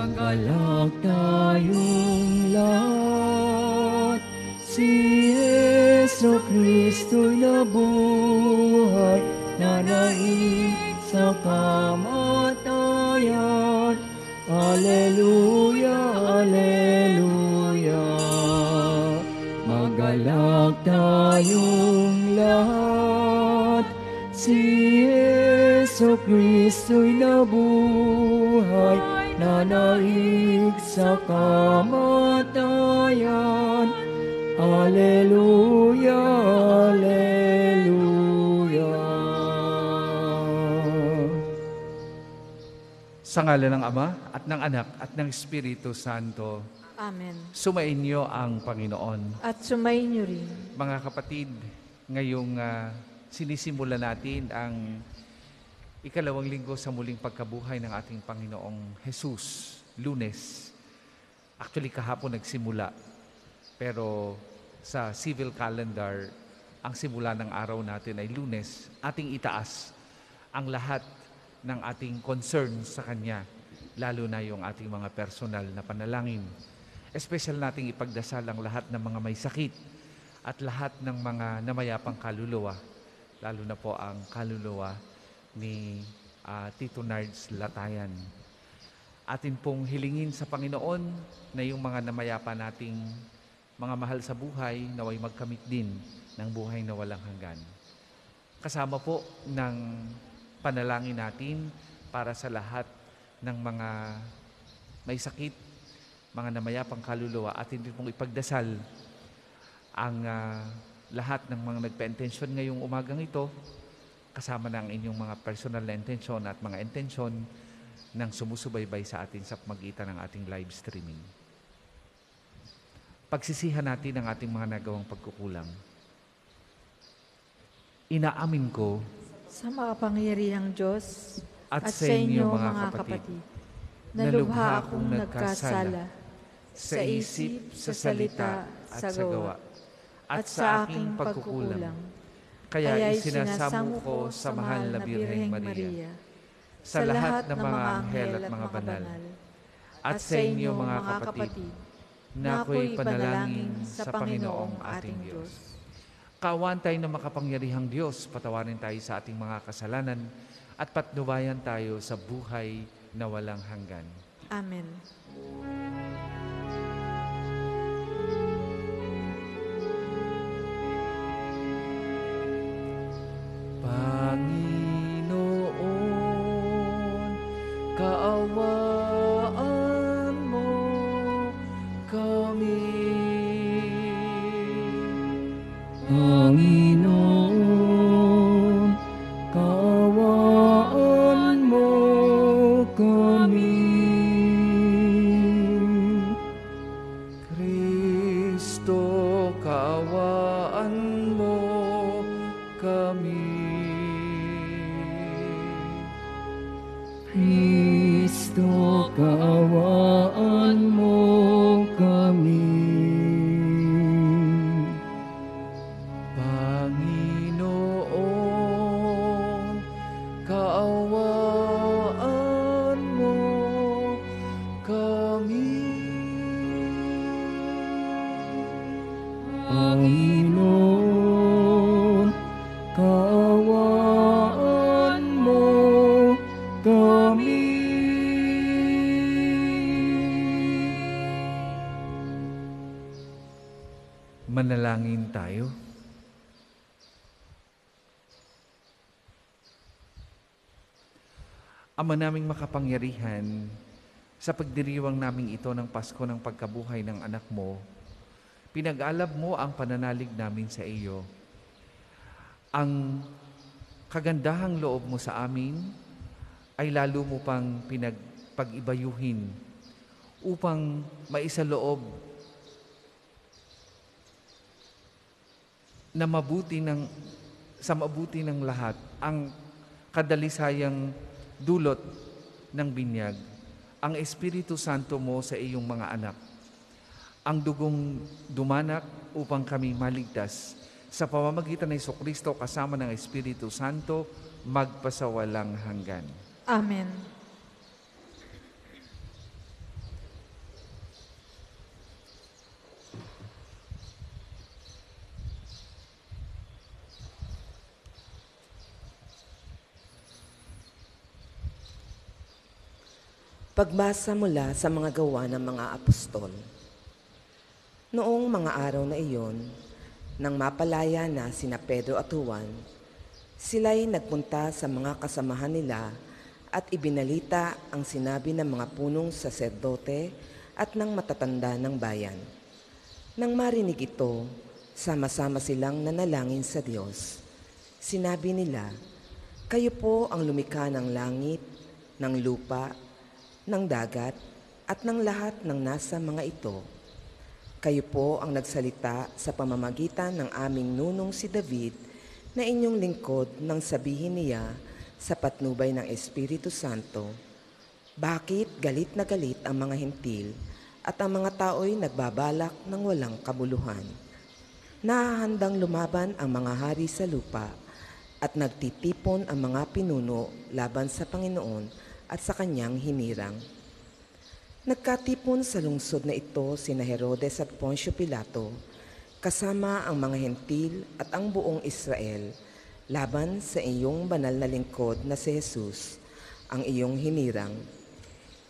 Magalak tayong lahat, si Yeso Kristo'y nabuhay, nanaig sa kamatayan. Aleluya, Aleluya. Magalak tayong lahat, si Yeso Kristo'y nabuhay, nanaig sa kamatayan. Aleluya, Aleluya. Sa ngala ng Ama at ng Anak at ng Espiritu Santo, Amen. sumainyo ang Panginoon. At sumayin niyo rin. Mga kapatid, ngayong ah, sinisimula natin ang ikalawang linggo sa muling pagkabuhay ng ating Panginoong Jesus, lunes. Actually, kahapon nagsimula. Pero sa civil calendar, ang simula ng araw natin ay lunes. Ating itaas ang lahat ng ating concern sa Kanya, lalo na yung ating mga personal na panalangin. Espesyal nating ipagdasal ang lahat ng mga may sakit at lahat ng mga namayapang kaluluwa, lalo na po ang kaluluwa ni ah, Tito Nards Latayan. Atin pong hilingin sa Panginoon na yung mga namayapa nating mga mahal sa buhay naway magkamit din ng buhay na walang hanggan. Kasama po ng panalangin natin para sa lahat ng mga may sakit, mga namayapang kaluluwa at hindi pong ipagdasal ang ah, lahat ng mga nagpa-intensyon ngayong umagang ito kasama ng inyong mga personal na intensyon at mga intensyon ng sumusubaybay sa atin sa pamagitan ng ating live streaming. Pagsisihan natin ang ating mga nagawang pagkukulang. Inaamin ko Sa makapangyarihang Diyos at, sa inyo mga kapatid, na lubha akong nagkasala sa isip, sa salita at sa gawa, at sa aking pagkukulang. Kaya isinasamo ko sa mahal na Birheng Maria, sa lahat ng mga anghel at mga banal, at sa inyo mga kapatid, na ako'y panalangin sa Panginoong ating Diyos. Kawan tayo ng makapangyarihang Diyos, patawarin tayo sa ating mga kasalanan at patnubayan tayo sa buhay na walang hanggan. Amen. Manalangin tayo. Ama naming makapangyarihan, sa pagdiriwang naming ito ng Pasko ng pagkabuhay ng anak mo, pinag-alab mo ang pananalig namin sa iyo. Ang kagandahang loob mo sa amin ay lalo mo pang pinagpag-ibayuhin upang maisaloob na mabuti ng sa mabuti ng lahat ang kadalisayang dulot ng binyag ang Espiritu Santo mo sa iyong mga anak ang dugong dumanak upang kami maligtas sa pamamagitan ng Kristo kasama ng Espiritu Santo magpasawalang hanggan. Amen. Pagbasa mula sa mga gawa ng mga apostol. Noong mga araw na iyon, nang mapalaya na sina Pedro at Juan, sila'y nagpunta sa mga kasamahan nila at ibinalita ang sinabi ng mga punong saserdote at ng matatanda ng bayan. Nang marinig ito, sama-sama silang nanalangin sa Diyos. Sinabi nila, Kayo po ang lumikha ng langit, ng lupa, ng dagat, at ng lahat ng nasa mga ito. Kayo po ang nagsalita sa pamamagitan ng aming nunong si David na inyong lingkod nang sabihin niya sa patnubay ng Espiritu Santo, Bakit galit na galit ang mga hintil at ang mga tao'y nagbabalak ng walang kabuluhan? Nahahandang lumaban ang mga hari sa lupa at nagtitipon ang mga pinuno laban sa Panginoon at sa kanyang hinirang. Nagkatipon sa lungsod na ito sina Herodes at Poncio Pilato, kasama ang mga hentil at ang buong Israel, laban sa iyong banal na lingkod na si Jesus, ang iyong hinirang.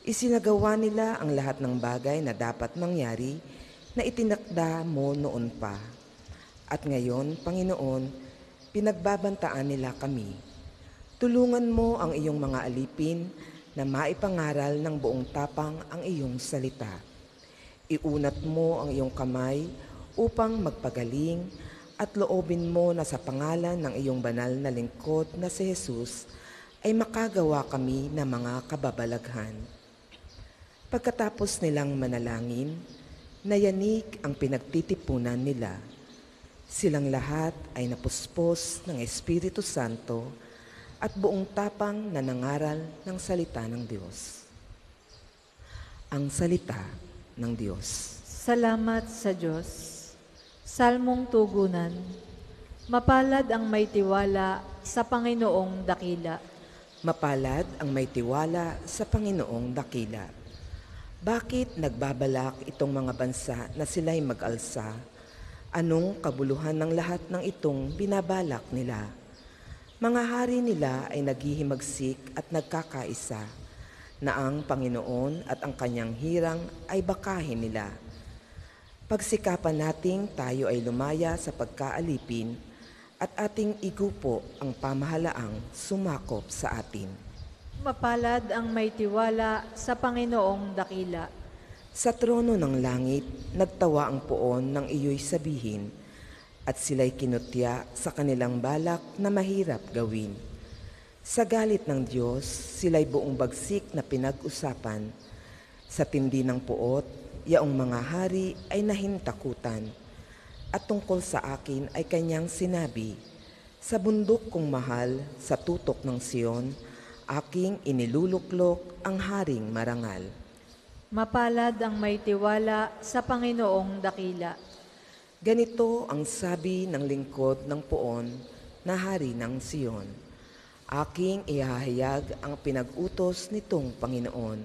Isinagawa nila ang lahat ng bagay na dapat mangyari na itinakda mo noon pa. At ngayon, Panginoon, pinagbabantaan nila kami. Tulungan mo ang iyong mga alipin na maipangaral ng buong tapang ang iyong salita. Iunat mo ang iyong kamay upang magpagaling at loobin mo na sa pangalan ng iyong banal na lingkod na si Jesus ay makagawa kami ng mga kababalaghan. Pagkatapos nilang manalangin, nayanig ang pinagtitipunan nila. Silang lahat ay napuspos ng Espiritu Santo at buong tapang na nangaral ng salita ng Diyos. Ang salita ng Diyos. Salamat sa Diyos. Salmong tugunan. Mapalad ang may tiwala sa Panginoong dakila. Mapalad ang may tiwala sa Panginoong dakila. Bakit nagbabalak itong mga bansa na sila'y mag-alsa? Anong kabuluhan ng lahat ng itong binabalak nila? Mga hari nila ay naghihimagsik at nagkakaisa na ang Panginoon at ang kanyang hirang ay bakahin nila. Pagsikapan nating tayo ay lumaya sa pagkaalipin at ating igupo ang pamahalaang sumakop sa atin. Mapalad ang may tiwala sa Panginoong dakila. Sa trono ng langit, nagtawa ang poon ng iyo'y sabihin, at sila'y kinutya sa kanilang balak na mahirap gawin. Sa galit ng Diyos, sila'y buong bagsik na pinag-usapan. Sa tindi ng puot, yaong mga hari ay nahintakutan. At tungkol sa akin ay kanyang sinabi, Sa bundok kong mahal, sa tutok ng Siyon, aking iniluluklok ang haring marangal. Mapalad ang may tiwala sa Panginoong dakila. Ganito ang sabi ng lingkod ng poon na hari ng Siyon. Aking ihahayag ang pinag-utos nitong Panginoon.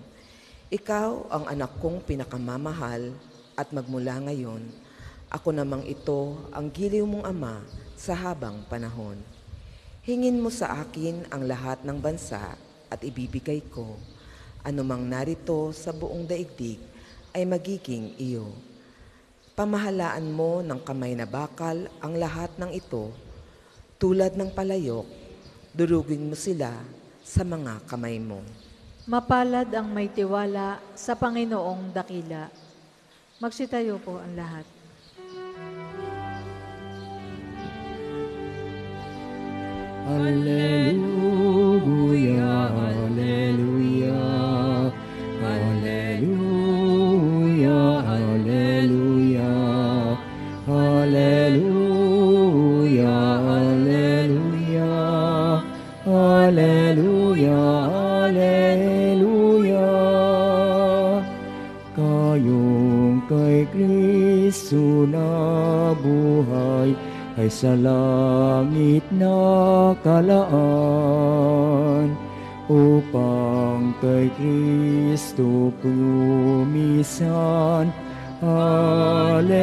Ikaw ang anak kong pinakamamahal at magmula ngayon, ako namang ito ang giliw mong ama sa habang panahon. Hingin mo sa akin ang lahat ng bansa at ibibigay ko. Anumang narito sa buong daigdig ay magiging iyo Pamahalaan mo ng kamay na bakal ang lahat ng ito, tulad ng palayok, durugin mo sila sa mga kamay mo. Mapalad ang may tiwala sa Panginoong dakila. Magsitayo po ang lahat. Alleluia, Alleluia, sa langit na kalaan upang kay Kristo pumisan. Alleluia,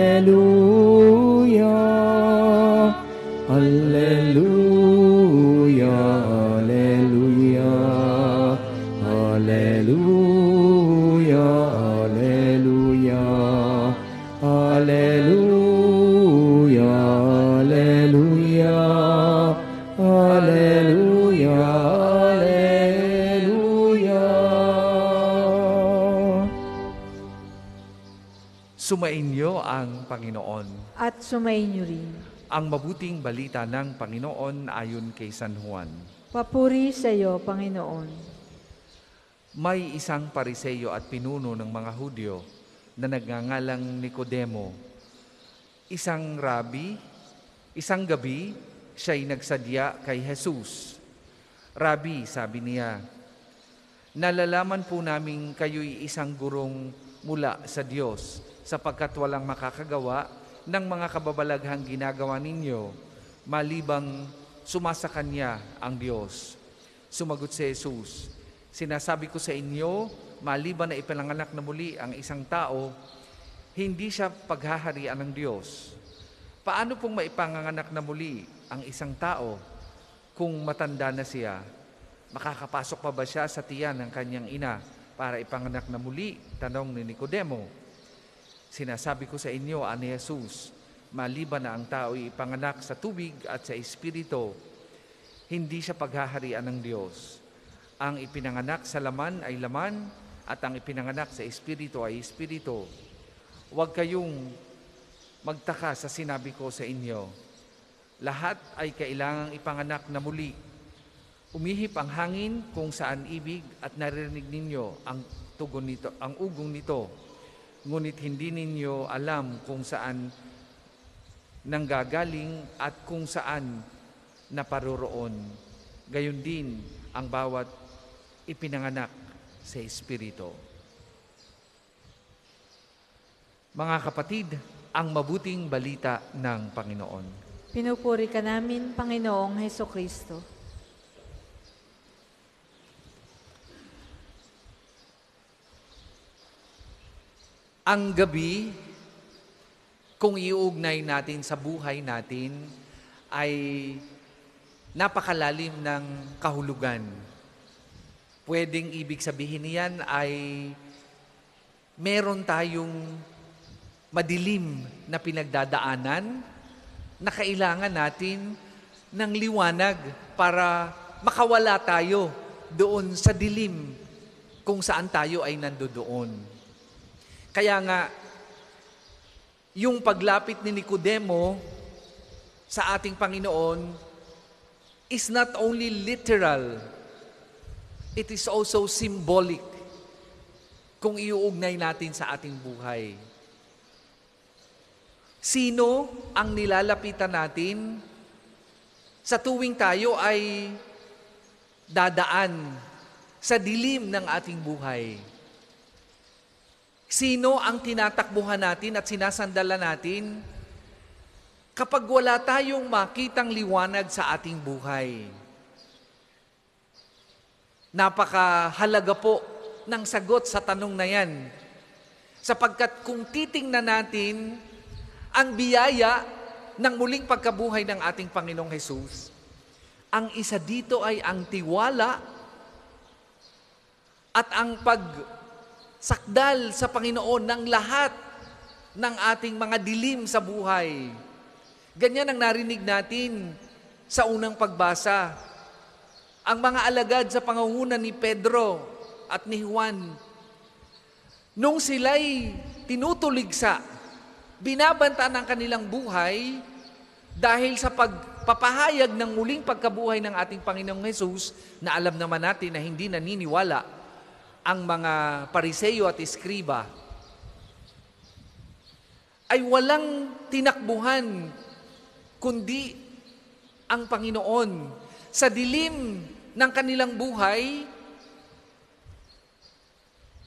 sumainyo rin. Ang mabuting balita ng Panginoon ayon kay San Juan. Papuri sa iyo, Panginoon. May isang pariseyo at pinuno ng mga Hudyo na nagngangalang Nicodemo. Isang rabi, isang gabi, siya'y nagsadya kay Jesus. Rabi, sabi niya, nalalaman po namin kayo'y isang gurong mula sa Diyos sapagkat walang makakagawa ng mga kababalaghang ginagawa ninyo malibang sumasa kanya ang Diyos. Sumagot si Jesus, Sinasabi ko sa inyo, maliban na ipinanganak na muli ang isang tao, hindi siya paghaharian ng Diyos. Paano pong maipanganganak na muli ang isang tao kung matanda na siya? Makakapasok pa ba siya sa tiyan ng kanyang ina para ipanganak na muli? Tanong ni Nicodemo. Sinasabi ko sa inyo, ani Jesus, maliban na ang tao ipanganak sa tubig at sa espiritu, hindi siya paghaharian ng Diyos. Ang ipinanganak sa laman ay laman at ang ipinanganak sa espiritu ay espiritu. Huwag kayong magtaka sa sinabi ko sa inyo. Lahat ay kailangang ipanganak na muli. Umihip ang hangin kung saan ibig at naririnig ninyo ang tugon nito, ang ugong nito. Ngunit hindi ninyo alam kung saan nanggagaling at kung saan naparoroon. Gayon din ang bawat ipinanganak sa Espiritu. Mga kapatid, ang mabuting balita ng Panginoon. Pinupuri ka namin, Panginoong Heso Kristo. Ang gabi, kung iugnay natin sa buhay natin, ay napakalalim ng kahulugan. Pwedeng ibig sabihin niyan ay meron tayong madilim na pinagdadaanan na kailangan natin ng liwanag para makawala tayo doon sa dilim kung saan tayo ay nandoon. Kaya nga, yung paglapit ni Nicodemo sa ating Panginoon is not only literal, it is also symbolic kung iuugnay natin sa ating buhay. Sino ang nilalapitan natin sa tuwing tayo ay dadaan sa dilim ng ating buhay? Sino ang tinatakbuhan natin at sinasandala natin kapag wala tayong makitang liwanag sa ating buhay? Napakahalaga po ng sagot sa tanong na yan. Sapagkat kung titingnan natin ang biyaya ng muling pagkabuhay ng ating Panginoong Hesus, ang isa dito ay ang tiwala at ang pagsakdal sa Panginoon ng lahat ng ating mga dilim sa buhay. Ganyan ang narinig natin sa unang pagbasa. Ang mga alagad sa pangunguna ni Pedro at ni Juan, nung sila'y tinutuligsa, binabantaan ang kanilang buhay dahil sa pagpapahayag ng muling pagkabuhay ng ating Panginoong Hesus na alam naman natin na hindi naniniwala ang mga pariseyo at eskriba ay walang tinakbuhan kundi ang Panginoon. Sa dilim ng kanilang buhay,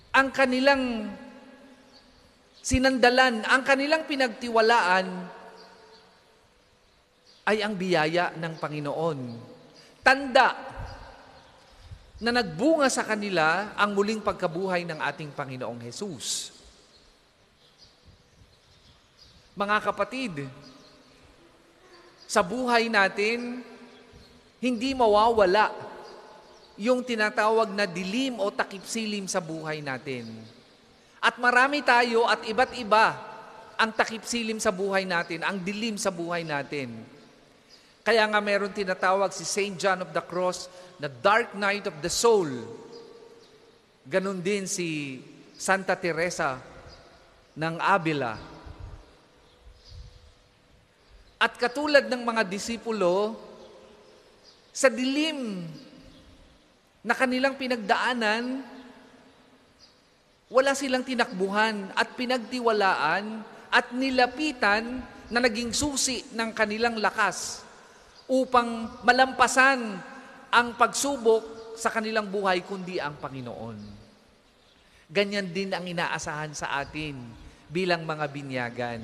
ang kanilang sinandalan, ang kanilang pinagtiwalaan ay ang biyaya ng Panginoon. Tanda na nagbunga sa kanila ang muling pagkabuhay ng ating Panginoong Hesus. Mga kapatid, sa buhay natin, hindi mawawala yung tinatawag na dilim o takip-silim sa buhay natin. At marami tayo at iba't iba ang takip-silim sa buhay natin, ang dilim sa buhay natin. Kaya nga meron tinatawag si St. John of the Cross na Dark Night of the Soul. Ganon din si Santa Teresa ng Avila. At katulad ng mga disipulo, sa dilim na kanilang pinagdaanan, wala silang tinakbuhan at pinagtiwalaan at nilapitan na naging susi ng kanilang lakas upang malampasan ang pagsubok sa kanilang buhay kundi ang Panginoon. Ganyan din ang inaasahan sa atin bilang mga binyagan.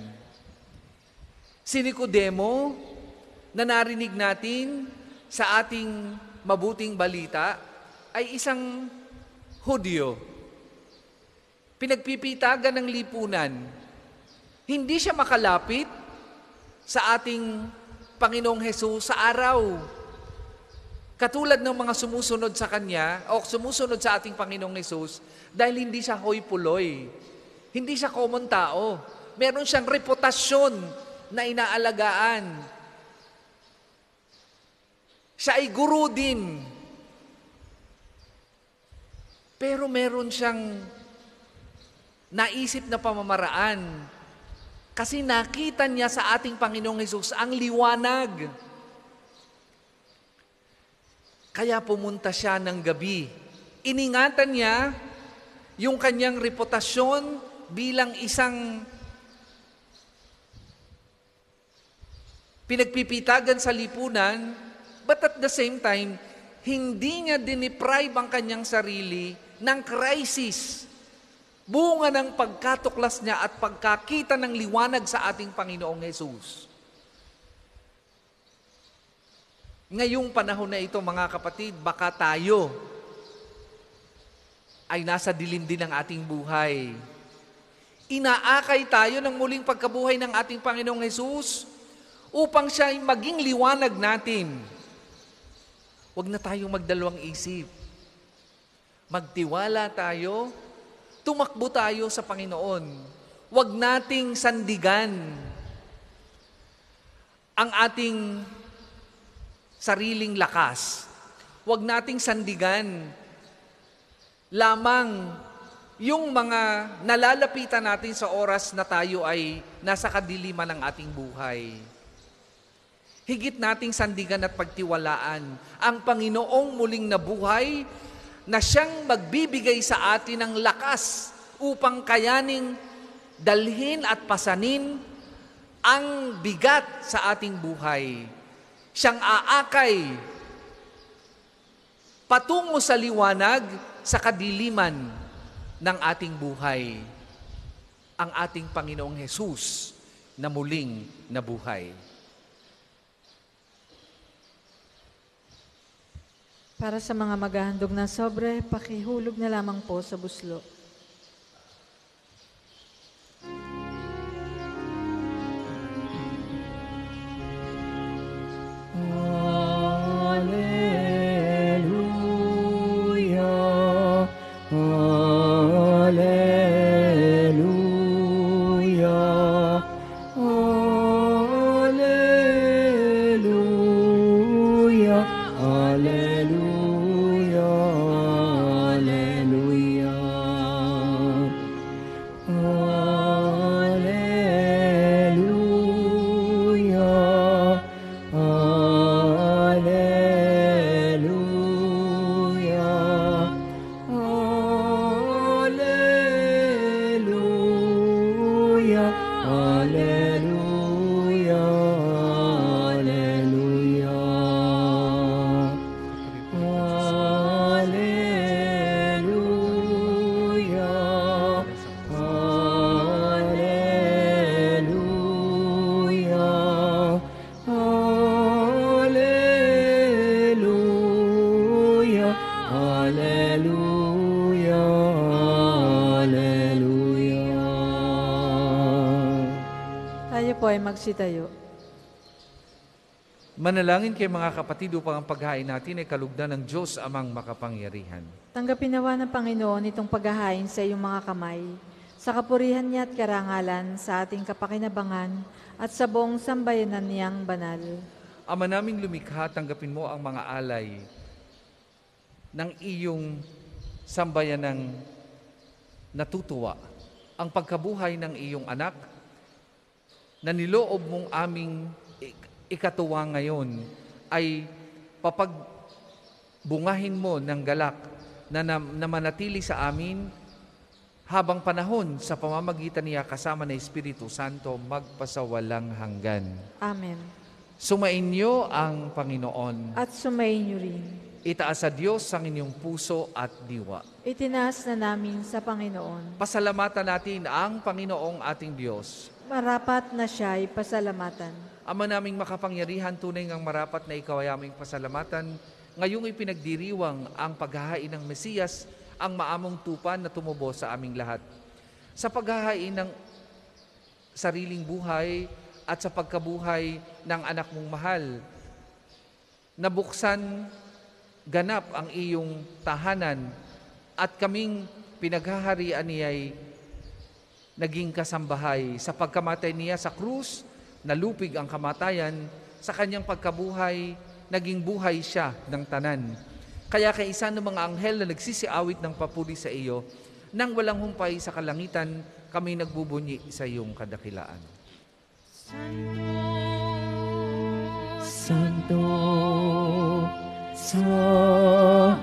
Si Nicodemo na narinig natin sa ating mabuting balita ay isang Hudyo. Pinagpipitagan ng lipunan. Hindi siya makalapit sa ating Panginoong Hesus sa araw. Katulad ng mga sumusunod sa Kanya o sumusunod sa ating Panginoong Hesus dahil hindi siya hoy-puloy. Hindi siya common tao. Meron siyang reputasyon na inaalagaan. Siya ay guru din. Pero meron siyang naisip na pamamaraan kasi nakita niya sa ating Panginoong Hesus ang liwanag. Kaya pumunta siya ng gabi. Iningatan niya yung kanyang reputasyon bilang isang pinagpipitagan sa lipunan, but at the same time, hindi niya diniprive ang kanyang sarili ng crisis. Bunga ng pagkatuklas niya at pagkakita ng liwanag sa ating Panginoong Yesus. Ngayong panahon na ito, mga kapatid, baka tayo ay nasa dilim din ng ating buhay. Inaakay tayo ng muling pagkabuhay ng ating Panginoong Yesus upang siya ay maging liwanag natin. Huwag na tayong magdalawang isip. Magtiwala tayo, tumakbo tayo sa Panginoon. Huwag nating sandigan ang ating sariling lakas. Huwag nating sandigan lamang yung mga nalalapitan natin sa oras na tayo ay nasa kadiliman ng ating buhay. Higit nating sandigan at pagtiwalaan ang Panginoong muling nabuhay na siyang magbibigay sa atin ng lakas upang kayaning dalhin at pasanin ang bigat sa ating buhay. Siyang aakay patungo sa liwanag sa kadiliman ng ating buhay. Ang ating Panginoong Hesus na muling nabuhay. Para sa mga maghahandog ng sobre, pakihulog na lamang po sa buslo. Alleluia, ay magsitayo. Manalangin kay mga kapatid upang ang paghain natin ay kalugdan ng Diyos amang makapangyarihan. Tanggapin nawa ng Panginoon itong paghahain sa iyong mga kamay, sa kapurihan niya at karangalan, sa ating kapakinabangan, at sa buong sambayanan niyang banal. Ama naming lumikha, tanggapin mo ang mga alay ng iyong sambayan ng natutuwa. Ang pagkabuhay ng iyong anak na niloob mong aming ik- ikatuwa ngayon ay papagbungahin mo ng galak na, na, na manatili sa amin habang panahon sa pamamagitan niya kasama ng Espiritu Santo magpasawalang hanggan. Amen. Sumainyo ang Panginoon. At sumayin niyo rin. Itaas sa Diyos ang inyong puso at diwa. Itinaas na namin sa Panginoon. Pasalamatan natin ang Panginoong ating Diyos. Marapat na siya ay pasalamatan. Ama naming makapangyarihan, tunay ngang marapat na ikaw ay aming pasalamatan. Ngayong ipinagdiriwang ang paghahain ng Mesiyas, ang maamong tupan na tumubo sa aming lahat. Sa paghahain ng sariling buhay at sa pagkabuhay ng anak mong mahal, nabuksan ganap ang iyong tahanan at kaming pinaghaharian niya'y naging kasambahay. Sa pagkamatay niya sa krus, nalupig ang kamatayan. Sa kanyang pagkabuhay, naging buhay siya ng tanan. Kaya kay isa ng mga anghel na nagsisiawit ng papuri sa iyo, nang walang humpay sa kalangitan, kami nagbubunyi sa iyong kadakilaan. Santo, Santo,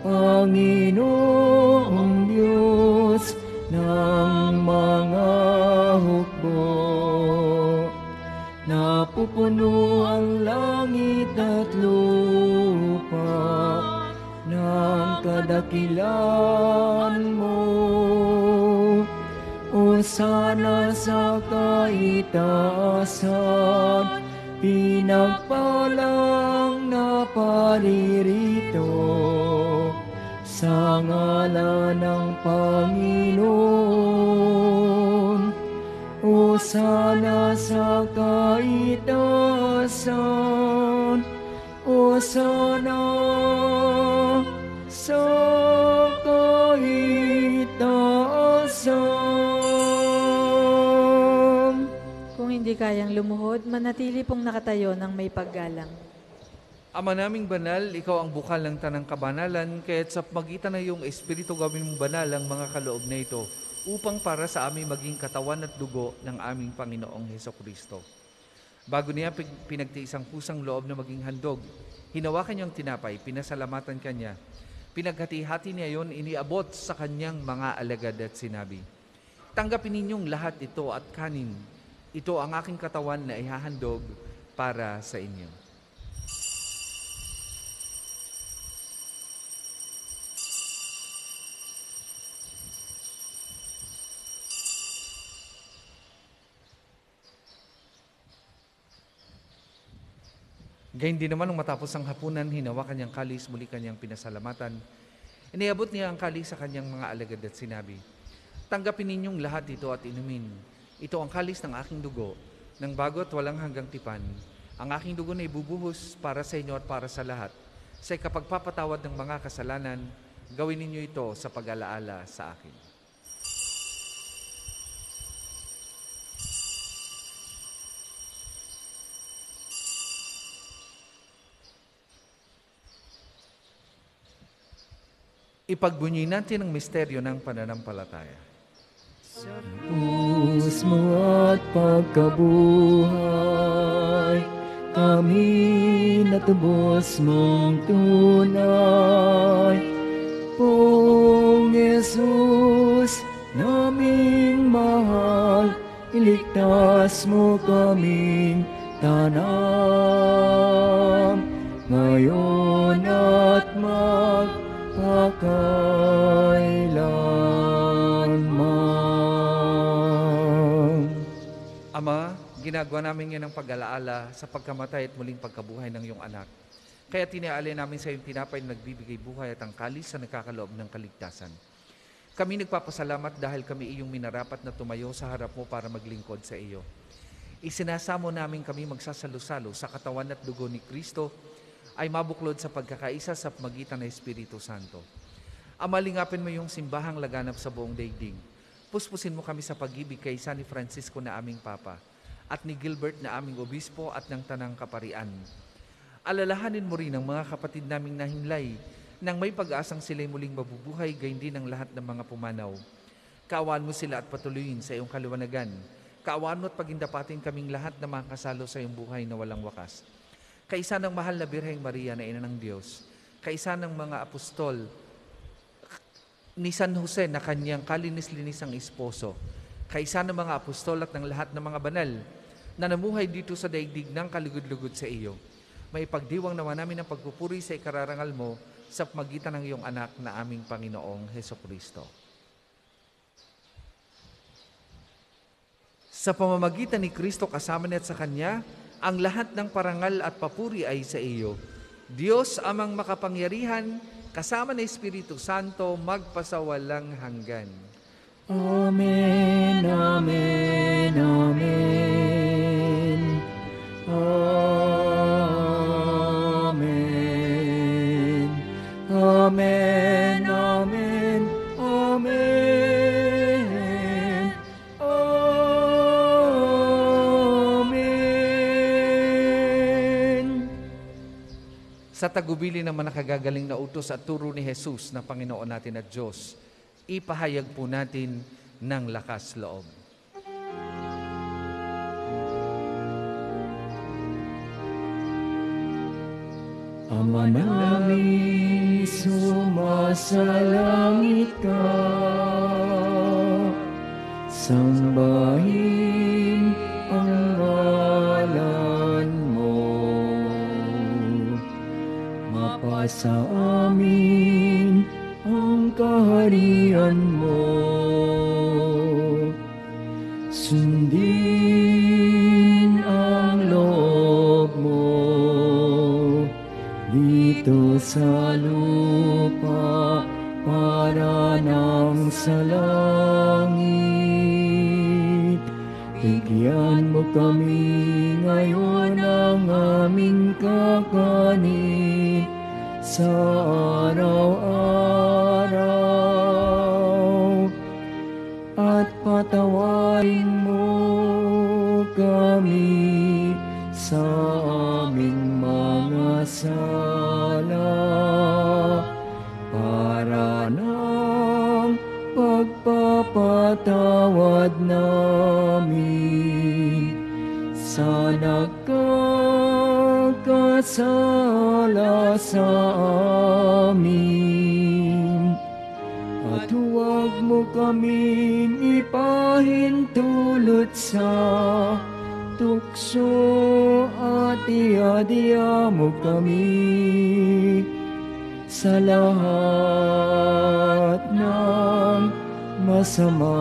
Panginoong Diyos Napupuno ang langit at lupa ng kadakilan mo. O sana sa kaitaasan, pinagpalang na paririto sa ngala ng Panginoon. O sana sa kaitaasan, o sana sa kaitaasan. Kung hindi kayang lumuhod, manatili pong nakatayo ng may paggalang. Ama naming banal, ikaw ang bukal ng tanang kabanalan, kaya't sa magitan na iyong Espiritu gawin mong banal ang mga kaloob na ito, upang para sa amin maging katawan at dugo ng aming Panginoong Heso Kristo. Bago niya pinagtiis ang pusang loob na maging handog, hinawakan niyang tinapay, pinasalamatan kanya. Pinaghati-hati niya yon iniabot sa kanyang mga alagad at sinabi, Tanggapin ninyong lahat ito at kanin. Ito ang aking katawan na ihahandog para sa inyo. Gayun din naman nung matapos ang hapunan, hinawa kanyang kalis, muli kanyang pinasalamatan. Iniabot niya ang kalis sa kanyang mga alagad at sinabi, Tanggapin ninyong lahat ito at inumin. Ito ang kalis ng aking dugo, ng bagot walang hanggang tipan. Ang aking dugo na ibubuhos para sa inyo at para sa lahat. Sa kapagpapatawad ng mga kasalanan, gawin ninyo ito sa pag-alaala sa akin. Ipagbunyi natin ang misteryo ng pananampalataya. Pus mo at pagkabuhay, kami natubos mong tunay. Pong Jesus, naming mahal, iligtas mo kaming tanang. Ngayon at magpakailanman. Ama, ginagawa namin yan ng pag-alaala sa pagkamatay at muling pagkabuhay ng iyong anak. Kaya tiniaalay namin sa iyong tinapay na nagbibigay buhay at ang kalis sa nagkakaloob ng kaligtasan. Kami nagpapasalamat dahil kami iyong minarapat na tumayo sa harap mo para maglingkod sa iyo. Isinasamo namin kami magsasalo-salo sa katawan at dugo ni Kristo ay mabuklod sa pagkakaisa sa magitan ng Espiritu Santo. Amalingapin mo yung simbahang laganap sa buong daigdig. Puspusin mo kami sa pag-ibig kay San Francisco na aming Papa at ni Gilbert na aming obispo at ng Tanang Kaparian. Alalahanin mo rin ang mga kapatid naming nahinlay nang may pag-asang sila'y muling mabubuhay, gayon din ang lahat ng mga pumanaw. Kaawaan mo sila at patuloyin sa iyong kaliwanagan. Kaawaan mo at pagindapatin kaming lahat na makasalo sa iyong buhay na walang wakas. Kaisa ng mahal na Birheng Maria na ina ng Diyos, kaisa ng mga apostol ni San Jose na kanyang kalinis-linis ang esposo, kaisa ng mga apostol at ng lahat ng mga banal na namuhay dito sa daigdig ng kalugod-lugod sa iyo. May pagdiwang naman namin ang pagpupuri sa ikararangal mo sa magitan ng iyong anak na aming Panginoong Heso Kristo. Sa pamamagitan ni Kristo kasama niya at sa Kanya, ang lahat ng parangal at papuri ay sa iyo. Diyos amang makapangyarihan, kasama ng Espiritu Santo, magpasawalang hanggan. Amen, Amen, Amen. Sa tagubili ng mga nakagagaling na utos at turo ni Jesus na Panginoon natin at Diyos, ipahayag po natin ng lakas loob. Ama namin, sumasalangit ka. Sambahin Mapasa amin ang kaharian mo. Sundin ang loob mo dito sa lupa para nang sa langit. Bigyan mo kami ngayon ng aming kakanin sa araw-araw at patawarin mo kami sa aming mga sala para ng pagpapatawad namin. Sa nagkakasala sa amin. At huwag mo kaming ipahintulot sa tukso at iadya mo kami sa lahat ng masama.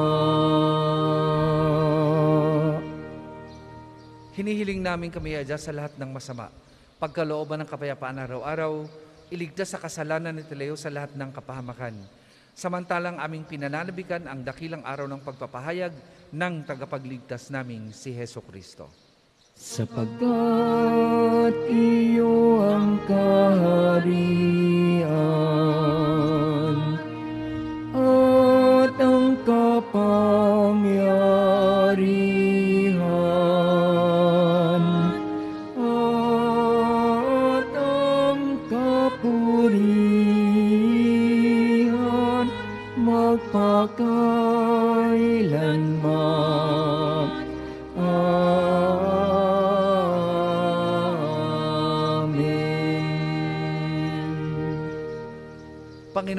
Hinihiling namin kami adya sa lahat ng masama. Pagkalooban ng kapayapaan araw-araw, iligtas sa kasalanan ni Teleo sa lahat ng kapahamakan. Samantalang aming pinananabikan ang dakilang araw ng pagpapahayag ng tagapagligtas naming si Heso Kristo. sapagkat iyo ang kaharian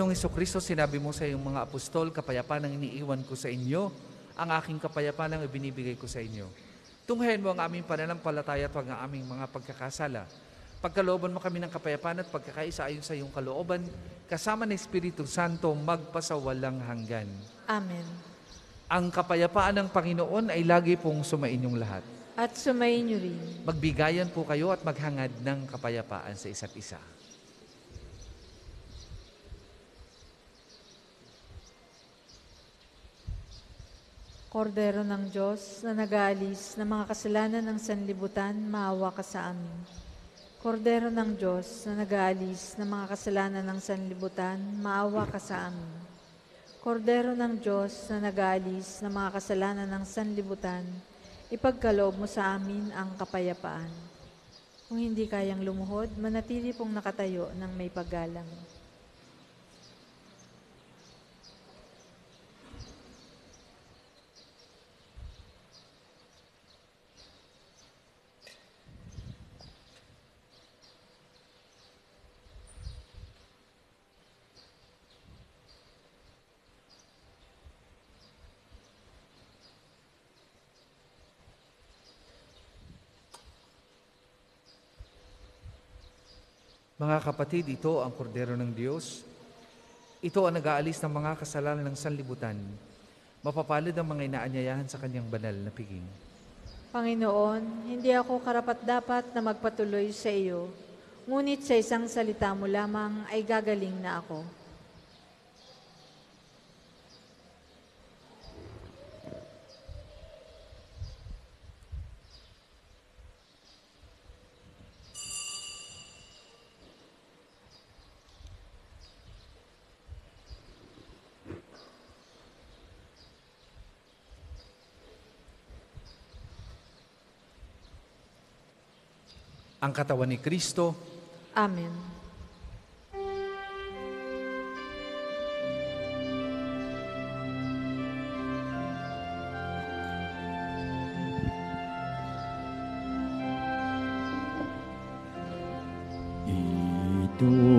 Panginoong Heso Kristo, sinabi mo sa iyong mga apostol, kapayapaan ang iniiwan ko sa inyo, ang aking kapayapaan ang ibinibigay ko sa inyo. Tunghayan mo ang aming pananampalataya at huwag ang aming mga pagkakasala. Pagkalooban mo kami ng kapayapaan at pagkakaisa ayon sa iyong kalooban, kasama ng Espiritu Santo, magpasawalang hanggan. Amen. Ang kapayapaan ng Panginoon ay lagi pong sumainyong lahat. At sumayin niyo rin. Magbigayan po kayo at maghangad ng kapayapaan sa isa't isa. Kordero ng Diyos na nag-aalis ng mga kasalanan ng sanlibutan, maawa ka sa amin. Kordero ng Diyos na nag-aalis ng mga kasalanan ng sanlibutan, maawa ka sa amin. Kordero ng Diyos na nag-aalis ng mga kasalanan ng sanlibutan, ipagkaloob mo sa amin ang kapayapaan. Kung hindi kayang lumuhod, manatili pong nakatayo ng may paggalang. Mga kapatid, ito ang kordero ng Diyos. Ito ang nag-aalis ng mga kasalanan ng sanlibutan. Mapapalad ang mga inaanyayahan sa kanyang banal na piging. Panginoon, hindi ako karapat-dapat na magpatuloy sa iyo, ngunit sa isang salita mo lamang ay gagaling na ako. Ang katawan ni Kristo, Amen. Ito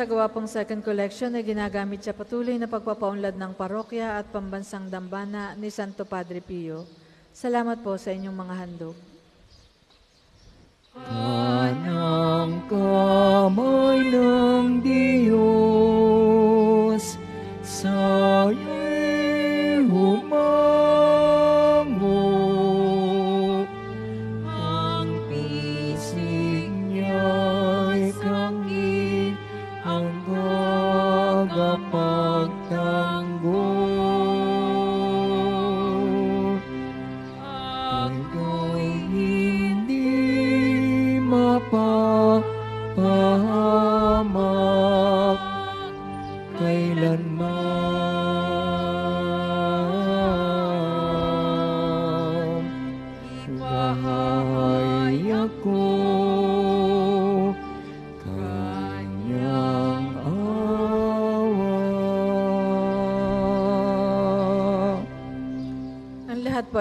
Ang isasagawa pong second collection ay ginagamit sa patuloy na pagpapaunlad ng parokya at pambansang dambana ni Santo Padre Pio. Salamat po sa inyong mga handog.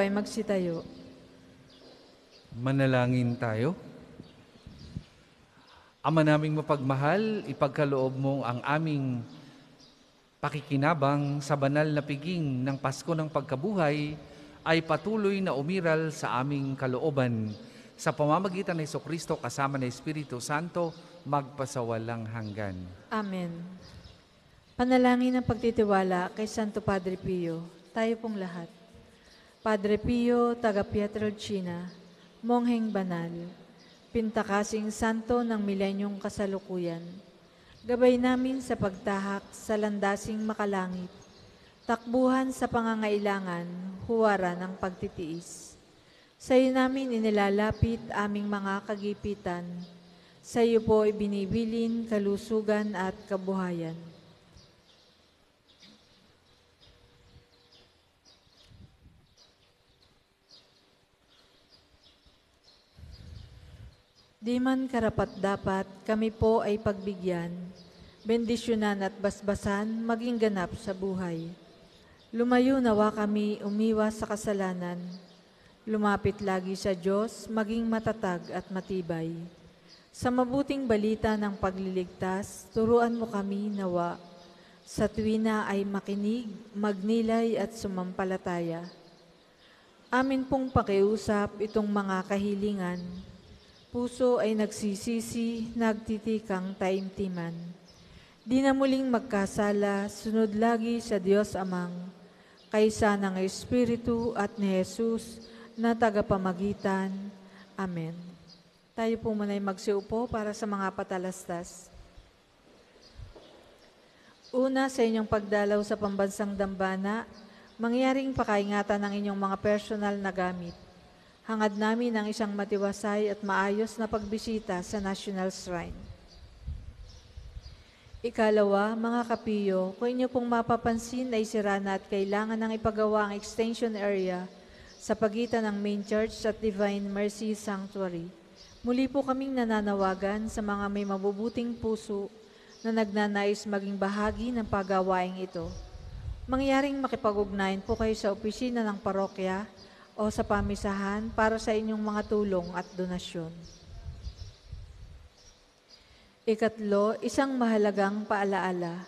Ay magsitayo. Manalangin tayo. Ama naming mapagmahal, ipagkaloob mo ang aming pakikinabang sa banal na piging ng Pasko ng Pagkabuhay ay patuloy na umiral sa aming kalooban sa pamamagitan ng Iso Kristo kasama ng Espiritu Santo magpasawalang hanggan. Amen. Panalangin ng pagtitiwala kay Santo Padre Pio, tayo pong lahat. Padre Pio, taga Pietrelcina, Mongheng Banal, Pintakasing Santo ng Milenyong Kasalukuyan, gabay namin sa pagtahak sa landasing makalangit, takbuhan sa pangangailangan, huwara ng pagtitiis. Sa iyo namin inilalapit aming mga kagipitan, sa iyo po ibinibilin kalusugan at kabuhayan. Di man karapat dapat, kami po ay pagbigyan, bendisyonan at basbasan maging ganap sa buhay. Lumayo nawa kami umiwas sa kasalanan, lumapit lagi sa Diyos, maging matatag at matibay. Sa mabuting balita ng pagliligtas, turuan mo kami nawa. Sa tuwina ay makinig, magnilay at sumampalataya. Amin pong pakiusap itong mga kahilingan. Puso ay nagsisisi, nagtitikang taimtiman. Di na muling magkasala, sunod lagi sa Diyos Amang, kaysa ng Espiritu at ni Jesus na tagapamagitan. Amen. Tayo po muna ay magsiupo para sa mga patalastas. Una sa inyong pagdalaw sa pambansang dambana, mangyaring pakaingatan ng inyong mga personal na gamit. Hangad namin ang isang matiwasay at maayos na pagbisita sa National Shrine. Ikalawa, mga kapiyo, kung inyo pong mapapansin ay sira na at kailangan ng ipagawa ang extension area sa pagitan ng main church at Divine Mercy Sanctuary. Muli po kaming nananawagan sa mga may mabubuting puso na nagnanais maging bahagi ng pagawaing ito. Mangyaring makipag-ugnayan po kayo sa opisina ng parokya o sa pamisahan para sa inyong mga tulong at donasyon. Ikatlo, isang mahalagang paalaala.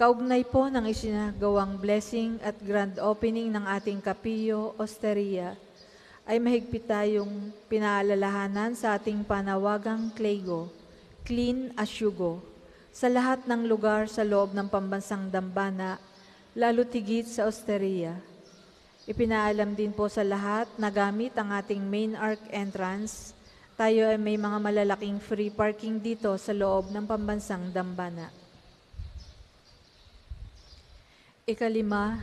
Kaugnay po ng isinagawang blessing at grand opening ng ating Kapilyo Osteria, ay mahigpit tayong pinaalalahanan sa ating panawagang Clego, Clean as you go, sa lahat ng lugar sa loob ng pambansang dambana, lalo tigit sa Osteria. Ipinaalam din po sa lahat na gamit ang ating main arc entrance, tayo ay may mga malalaking free parking dito sa loob ng pambansang dambana. Ikalima,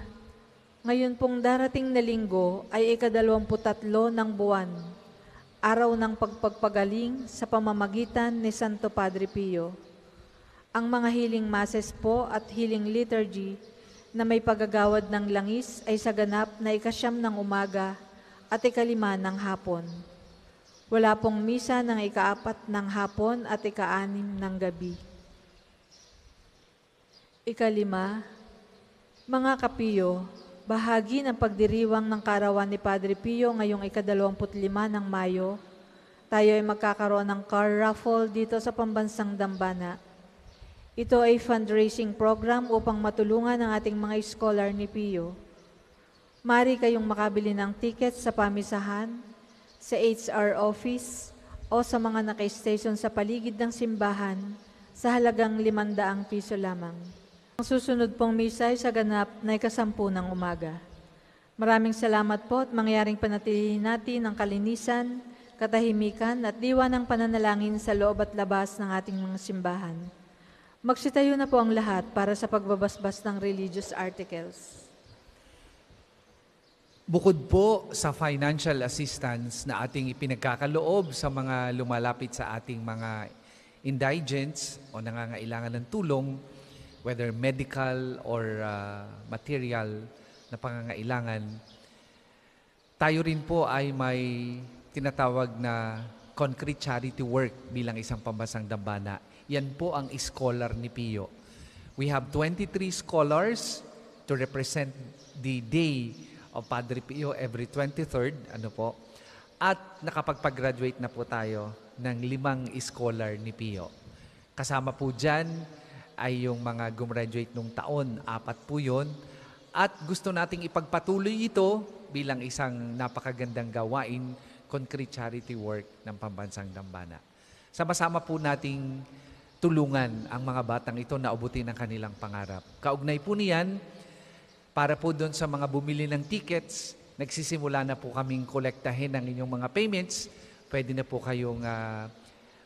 ngayon pong darating na linggo ay ikadalawamputatlo ng buwan, araw ng pagpagpagaling sa pamamagitan ni Santo Padre Pio. Ang mga healing masses po at healing liturgy na may pagagawad ng langis ay sa ganap na ikasyam ng umaga at ikalima ng hapon. Wala pong misa ng ikaapat ng hapon at ikaanim ng gabi. Ikalima, mga kapiyo, bahagi ng pagdiriwang ng karawan ni Padre Pio ngayong ikadalawamput lima ng Mayo, tayo ay magkakaroon ng car raffle dito sa pambansang Dambana. Ito ay fundraising program upang matulungan ang ating mga scholar ni Pio. Mari kayong makabili ng ticket sa pamisahan, sa HR office, o sa mga naka-station sa paligid ng simbahan sa halagang limandaang piso lamang. Ang susunod pong misa ay sa ganap na ikasampu ng umaga. Maraming salamat po at mangyaring panatilihin natin ang kalinisan, katahimikan at diwa ng pananalangin sa loob at labas ng ating mga simbahan. Magsitayo na po ang lahat para sa pagbabasbas ng religious articles. Bukod po sa financial assistance na ating ipinagkakaloob sa mga lumalapit sa ating mga indigents o nangangailangan ng tulong, whether medical or uh, material na pangangailangan, tayo rin po ay may tinatawag na concrete charity work bilang isang pambasang dambana. Yan po ang scholar ni Pio. We have 23 scholars to represent the day of Padre Pio every 23rd, ano po. At nakapagpag-graduate na po tayo ng limang scholar ni Pio. Kasama po dyan ay yung mga gumraduate nung taon, apat po yun. At gusto nating ipagpatuloy ito bilang isang napakagandang gawain, concrete charity work ng Pambansang Dambana. Sama-sama po nating tulungan ang mga batang ito na abutin ang kanilang pangarap. Kaugnay po niyan, para po doon sa mga bumili ng tickets, nagsisimula na po kaming kolektahin ng inyong mga payments. Pwede na po kayong ah,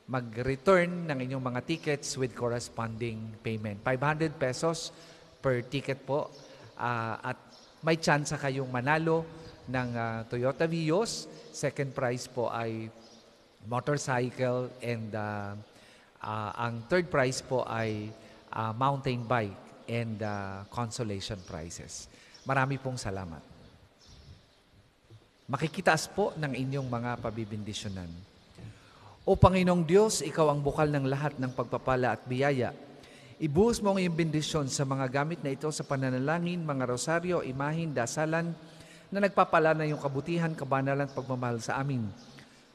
mag-return ng inyong mga tickets with corresponding payment. 500 pesos per ticket po. Ah, at may chance kayong manalo ng ah, Toyota Vios. Second prize po ay motorcycle and ah, ah, ang third prize po ay ah, mountain bike and ah, consolation prizes. Marami pong salamat. Makikitaas po ng inyong mga pabibindisyonan. O Panginoong Diyos, Ikaw ang bukal ng lahat ng pagpapala at biyaya. Ibuhos mo ang iyong bendisyon sa mga gamit na ito sa pananalangin, mga rosaryo, imahin, dasalan, na nagpapala na iyong kabutihan, kabanalan at pagmamahal sa amin.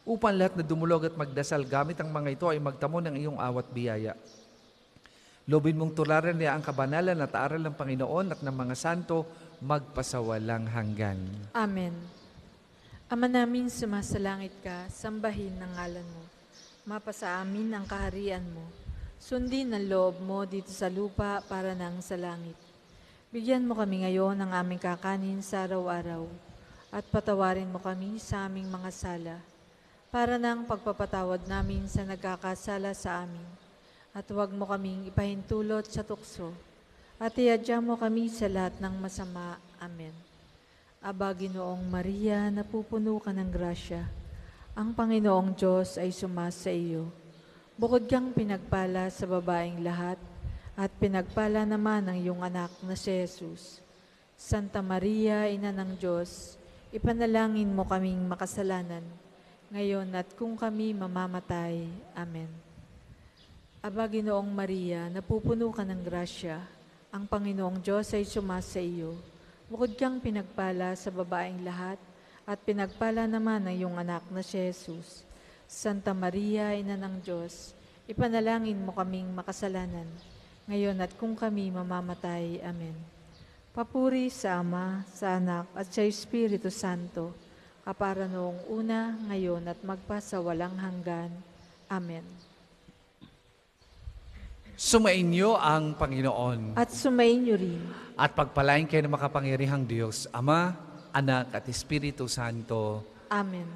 Upang lahat na dumulog at magdasal gamit ang mga ito ay magtamo ng iyong awat biyaya. Lobin mong tularan niya ang kabanalan at aral ng Panginoon at ng mga santo magpasawalang hanggan. Amen. Ama namin sumasalangit ka, sambahin ng ngalan mo. Mapasa amin ang kaharian mo. Sundin ang loob mo dito sa lupa para nang sa langit. Bigyan mo kami ngayon ng aming kakanin sa araw-araw at patawarin mo kami sa aming mga sala para nang pagpapatawad namin sa nagkakasala sa amin. At huwag mo kaming ipahintulot sa tukso at iadya mo kami sa lahat ng masama. Amen. Aba, Ginoong Maria, napupuno ka ng grasya. Ang Panginoong Diyos ay sumasa iyo. Bukod kang pinagpala sa babaeng lahat, at pinagpala naman ang iyong anak na si Jesus. Santa Maria, Ina ng Diyos, ipanalangin mo kaming makasalanan, ngayon at kung kami mamamatay. Amen. Aba, Ginoong Maria, napupuno ka ng grasya. Ang Panginoong Diyos ay sumasa iyo. Bukod kang pinagpala sa babaeng lahat, at pinagpala naman ang iyong anak na si Jesus. Santa Maria, Ina ng Diyos, ipanalangin mo kaming makasalanan, ngayon at kung kami mamamatay. Amen. Papuri sa Ama, sa Anak, at sa Espiritu Santo, kapara noong una, ngayon at magpasawalang hanggan. Amen. Sumainyo ang Panginoon At sumainyo rin. at pagpalain kayo ng makapangyarihang Diyos, Ama, Anak at Espiritu Santo. Amen.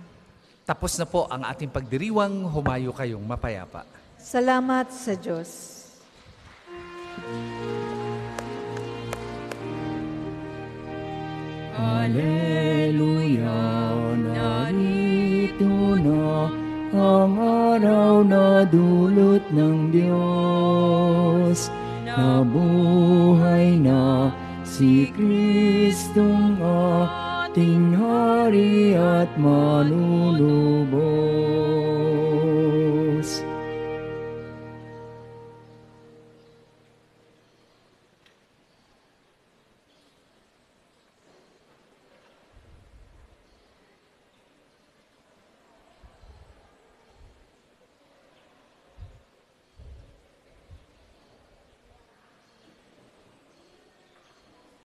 Tapos na po ang ating pagdiriwang, humayo kayong mapayapa. Salamat sa Diyos. Alleluia, narito na ang araw na dulot ng Diyos. Nabuhay na si Kristong ating Hari at Manunod.